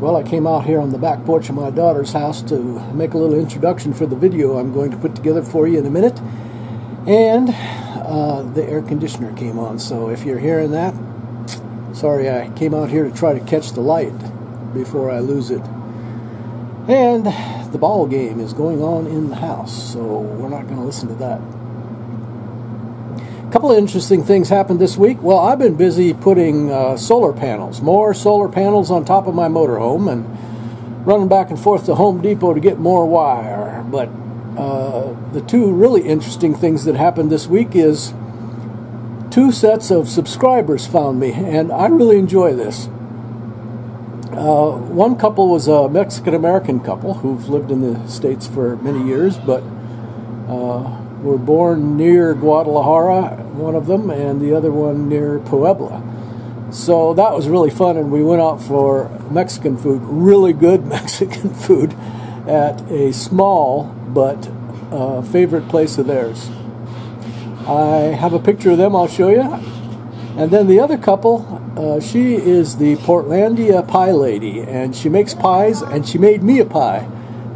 Well, I came out here on the back porch of my daughter's house to make a little introduction for the video I'm going to put together for you in a minute. And uh, the air conditioner came on, so if you're hearing that, sorry I came out here to try to catch the light before I lose it. And the ball game is going on in the house, so we're not going to listen to that. A couple of interesting things happened this week. Well, I've been busy putting uh, solar panels, more solar panels on top of my motorhome, and running back and forth to Home Depot to get more wire. But uh, the two really interesting things that happened this week is two sets of subscribers found me, and I really enjoy this. Uh, one couple was a Mexican American couple who've lived in the States for many years, but uh, were born near Guadalajara, one of them, and the other one near Puebla. So that was really fun, and we went out for Mexican food, really good Mexican food, at a small but uh, favorite place of theirs. I have a picture of them, I'll show you. And then the other couple, uh, she is the Portlandia pie lady, and she makes pies, and she made me a pie.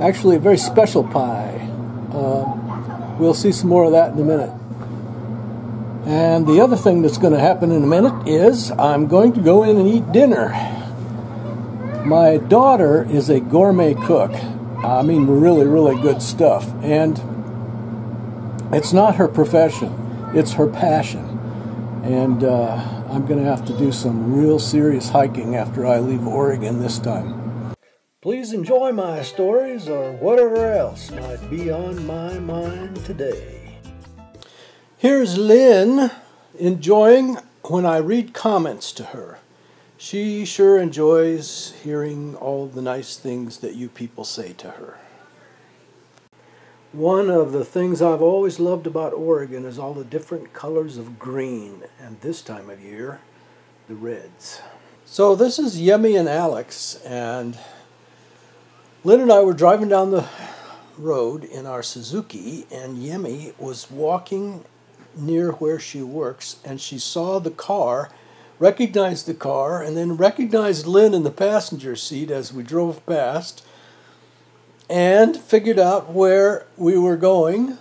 Actually, a very special pie. Uh, We'll see some more of that in a minute. And the other thing that's going to happen in a minute is I'm going to go in and eat dinner. My daughter is a gourmet cook. I mean, really, really good stuff. And it's not her profession, it's her passion. And uh, I'm going to have to do some real serious hiking after I leave Oregon this time. Please enjoy my stories or whatever else might be on my mind today. Here's Lynn enjoying when I read comments to her. She sure enjoys hearing all the nice things that you people say to her. One of the things I've always loved about Oregon is all the different colors of green, and this time of year, the reds. So this is Yemi and Alex, and Lynn and I were driving down the road in our Suzuki, and Yemi was walking near where she works, and she saw the car, recognized the car, and then recognized Lynn in the passenger seat as we drove past, and figured out where we were going,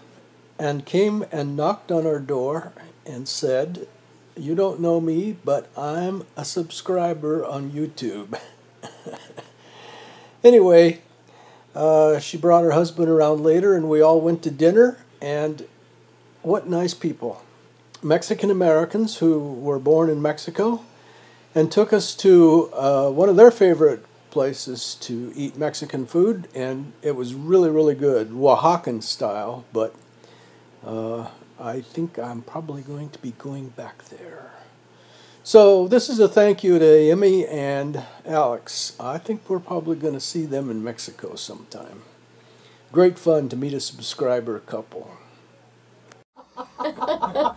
and came and knocked on our door and said, You don't know me, but I'm a subscriber on YouTube. anyway, uh, she brought her husband around later, and we all went to dinner. And what nice people. Mexican Americans who were born in Mexico and took us to uh, one of their favorite places to eat Mexican food, and it was really, really good, Oaxacan style, but uh, I think I'm probably going to be going back there. So this is a thank you to Emmy and Alex. I think we're probably going to see them in Mexico sometime. Great fun to meet a subscriber couple.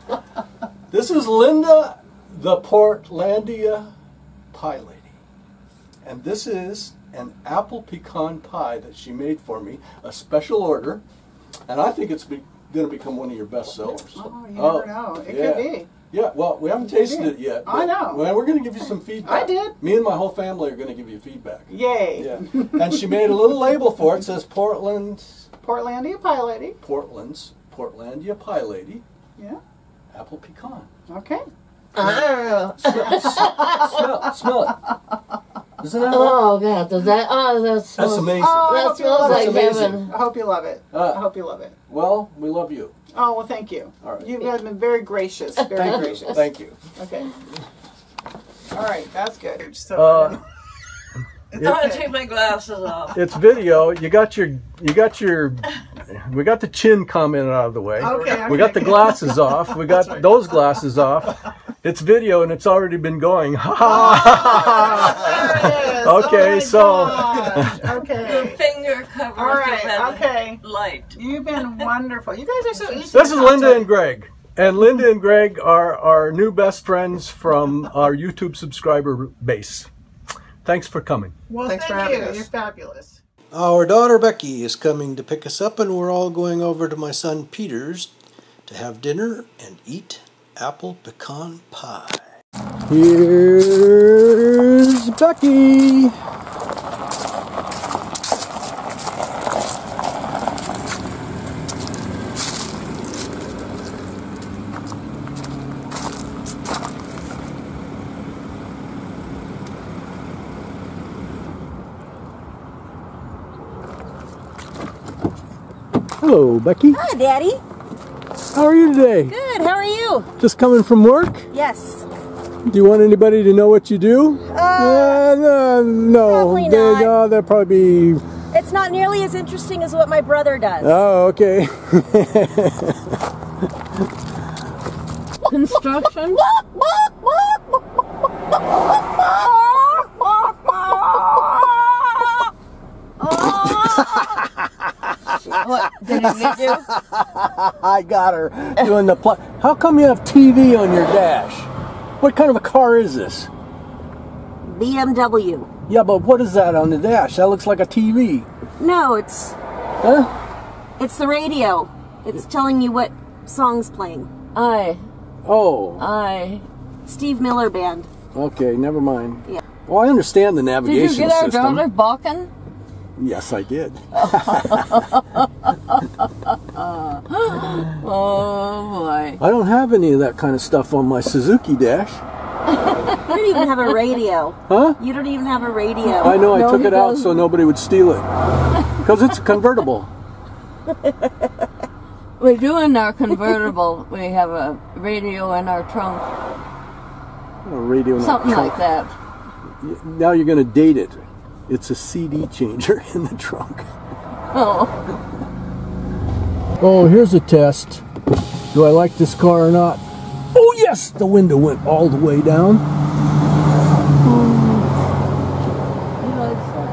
this is Linda, the Portlandia pie lady. And this is an apple pecan pie that she made for me, a special order. And I think it's going to become one of your best sellers. Oh, you oh, never oh, know. It yeah. could be. Yeah, well, we haven't tasted it yet. I know. Well, we're going to give you some feedback. I did. Me and my whole family are going to give you feedback. Yay. Yeah. and she made a little label for it. It says Portland. Portlandia Pie Lady. Portland's Portlandia Pie Lady. Yeah. Apple pecan. Okay. Uh, smell, smell, smell it. Isn't that? Oh God! Does that? Oh, that's that's amazing. Oh, that smells like amazing. heaven. I hope you love it. Uh, I hope you love it. Well, we love you. Oh well, thank you. All right. You've been very gracious. Very thank gracious. You. Thank you. Okay. All right, that's good. So. Uh, I'm gonna take my glasses off. It's video. You got your, you got your, we got the chin comment out of the way. Okay. okay. We got the glasses off. We got right. those glasses off. It's video and it's already been going. oh, okay, oh so. okay. The finger covers All right. Okay. Light. You've been wonderful. You guys are so. This is Linda and Greg. And Linda and Greg are our new best friends from our YouTube subscriber base. Thanks for coming. Well, Thanks thank for having you. us. You're fabulous. Our daughter Becky is coming to pick us up, and we're all going over to my son Peter's to have dinner and eat apple pecan pie. Here's Becky. Hello, Becky. Hi, Daddy. How are you today? Good. How are you? Just coming from work? Yes. Do you want anybody to know what you do? Uh, no, no. probably They, not. no, they'll probably be. it's not nearly as interesting as what my brother does. Oh, okay. Construction? what did he get you? I got her doing the pl- How come you have TV on your dash? What kind of a car is this? BMW. Yeah, but what is that on the dash? That looks like a TV. No, it's Huh? it's the radio. It's telling you what song's playing. I, Oh, I. Steve Miller Band. okay, never mind. Yeah. Well, I understand the navigation system. Did navigation you get our system. daughter balking? Yes, I did. Oh boy. I don't have any of that kind of stuff on my Suzuki dash. You don't even have a radio. Huh? You don't even have a radio. I know I No, took it out so doesn't. nobody would steal it. Because it's a convertible. We do in our convertible. we have a radio in our trunk, A radio in something trunk. like that. Now you're going to date it. It's a CD changer in the trunk. Oh, Oh, here's a test. Do I like this car or not? Oh, yes! The window went all the way down. he likes that.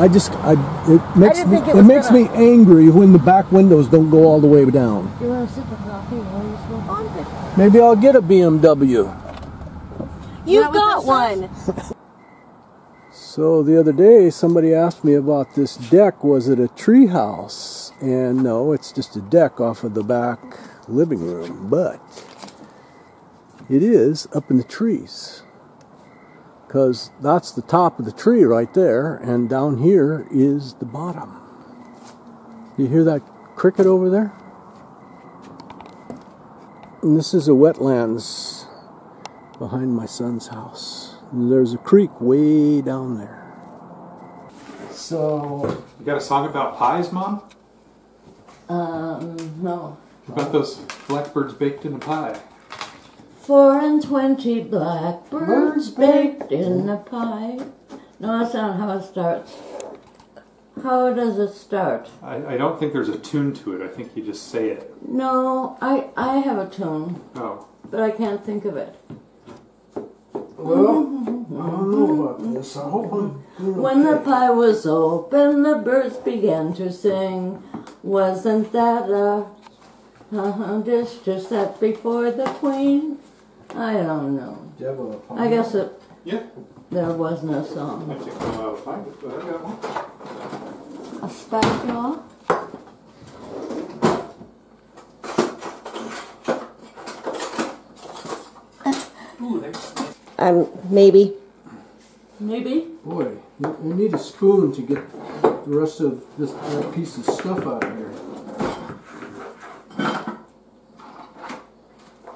I just, I, it makes didn't me, it it, makes gonna- me angry when the back windows don't go all the way down. You want to sip of coffee while you smoke? Maybe I'll get a BMW. You've got one. So the other day, somebody asked me about this deck. Was it a tree house? And no, it's just a deck off of the back living room. But it is up in the trees. Because that's the top of the tree right there, and down here is the bottom. You hear that cricket over there? And this is a wetlands behind my son's house. And there's a creek way down there. So, You got a song about pies, Mom? Um, no. About those blackbirds baked in a pie. Four and twenty blackbirds baked in a pie. No, that's not how it starts. How does it start? I, I don't think there's a tune to it. I think you just say it. No, I I have a tune, Oh. but I can't think of it. Well, I don't know about this. I hope I'm doing When the pie was open, the birds began to sing. Wasn't that a uh, dish to set before the queen? I don't know. devil I guess it Yeah. there was no song. I think I'll find it, but I got one. A spatula? Ooh, Um, maybe. Maybe. Boy, you, you need a spoon to get the rest of this that piece of stuff out of here.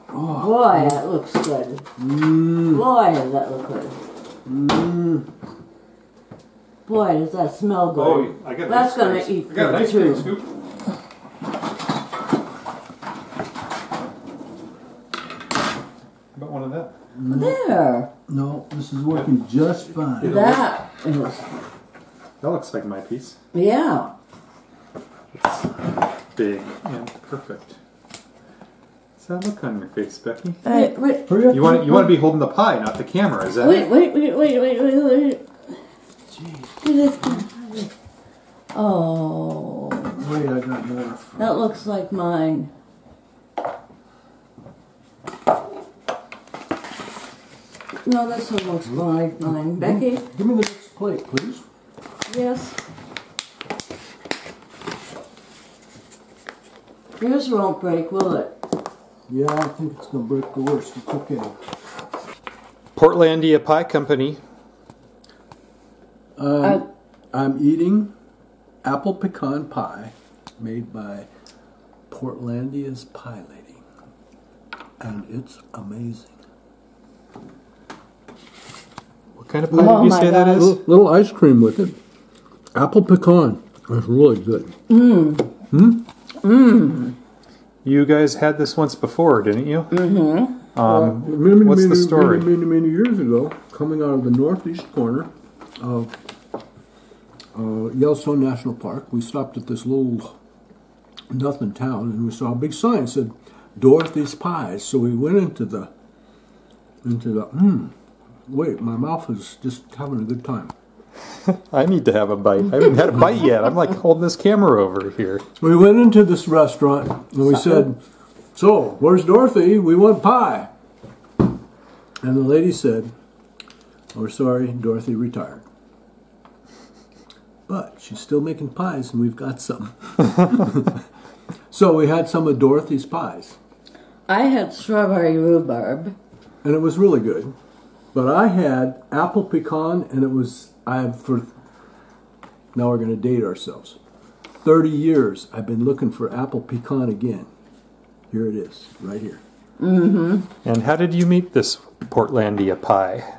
Oh, Boy, that looks good. Boy, does that look good. Boy, does that smell good. Oh, I got That's an gonna eat I got an good, ice too. scoop. How about one of that? There. No, this is working just fine. That is. That looks like my piece. Yeah. It's big and perfect. What's that look on your face, Becky? Wait, wait, Hurry up. You want you want to be holding the pie, not the camera, is that wait, it? wait, wait, wait, wait, wait, wait. Oh, Wait, I got more. that looks like mine. No, this one looks like mine. Becky? Give me the next plate, please. Yes. Yours won't break, will it? Yeah, I think it's gonna break the worst. It's okay. Portlandia Pie Company. Uh, I'm eating apple pecan pie made by Portlandia's Pie Lady. And it's amazing. What kind of pie Oh did you say that God. is? Little, little ice cream with it. Apple pecan. That's really good. Mmm. Mmm. Mmm. You guys had this once before, didn't you? Mm-hmm. Um, Many, What's the many, story? Many, many, many years ago, coming out of the northeast corner of uh, Yellowstone National Park, we stopped at this little nothing town, and we saw a big sign that said Dorothy's Pies. So we went into the into the. Hmm. Wait, my mouth is just having a good time. I need to have a bite. I haven't had a bite yet. I'm like holding this camera over here. We went into this restaurant and we said, So, where's Dorothy? We want pie. And the lady said, We're sorry, Dorothy retired. But she's still making pies and we've got some. so we had some of Dorothy's pies I had strawberry rhubarb. and it was really good. But I had apple pecan and it was, I have for, now we're going to date ourselves. 30 years I've been looking for apple pecan again. Here it is, right here. Mm-hmm. And how did you meet this Portlandia pie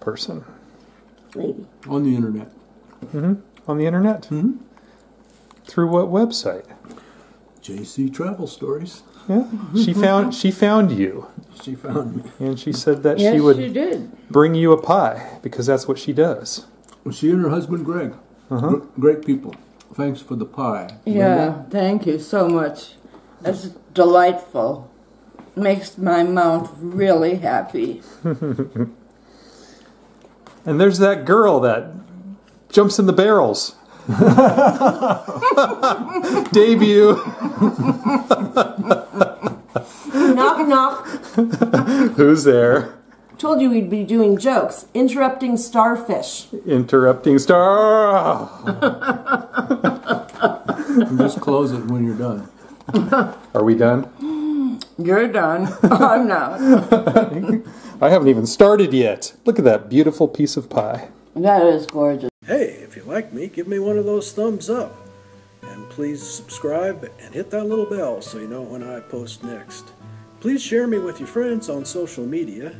person? Lady. On the internet. Mm-hmm. On the internet? Mm-hmm. Through what website? JC Travel Stories. Yeah, she found she found you, She found me. and she said that Yes, she would you did. bring you a pie because that's what she does. She and her husband Greg. Uh-huh. Gr- Great people. Thanks for the pie. Yeah, Linda? thank you so much. That's delightful. Makes my mouth really happy. And there's that girl that jumps in the barrels. Debut. knock knock. Who's there? Told you we'd be doing jokes. Interrupting starfish. Interrupting star. Just close it when you're done. Are we done? You're done. I'm not. I haven't even started yet. Look at that beautiful piece of pie. That is gorgeous. Like me, give me one of those thumbs up. And please subscribe and hit that little bell so you know when I post next. Please share me with your friends on social media.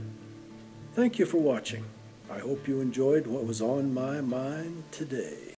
Thank you for watching. I hope you enjoyed what was on my mind today.